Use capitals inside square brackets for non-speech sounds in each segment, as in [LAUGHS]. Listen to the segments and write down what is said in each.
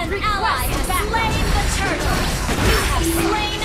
An ally has slain the turtle. You have slain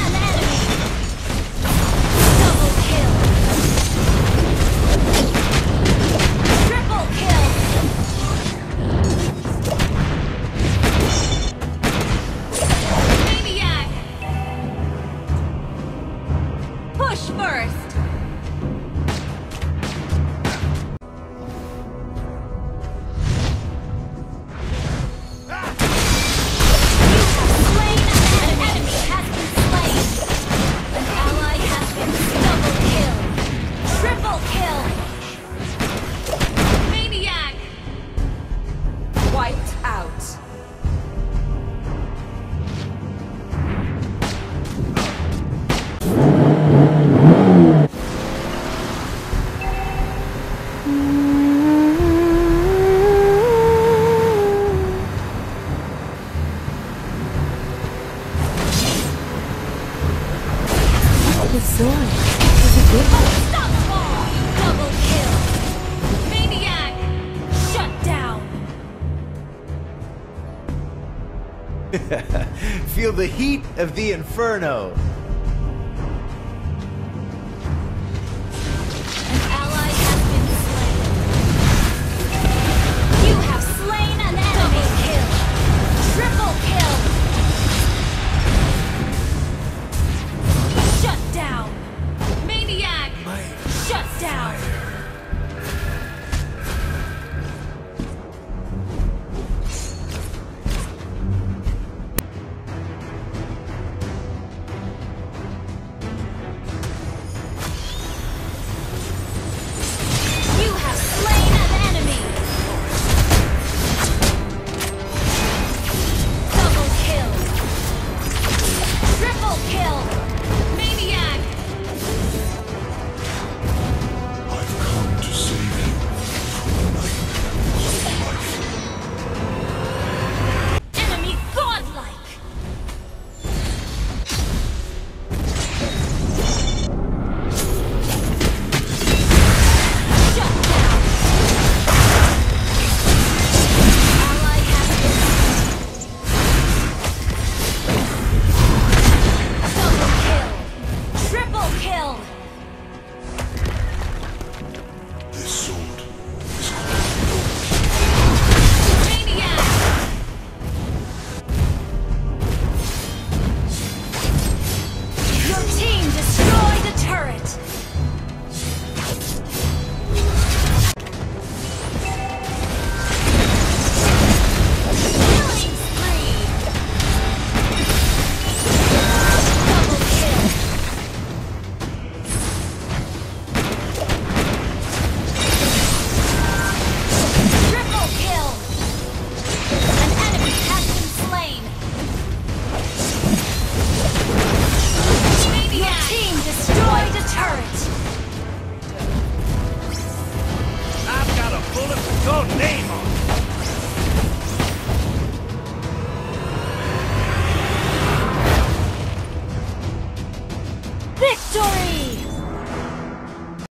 Unstoppable. Double kill. Maniac. Shut down. [LAUGHS] Feel the heat of the inferno. kill.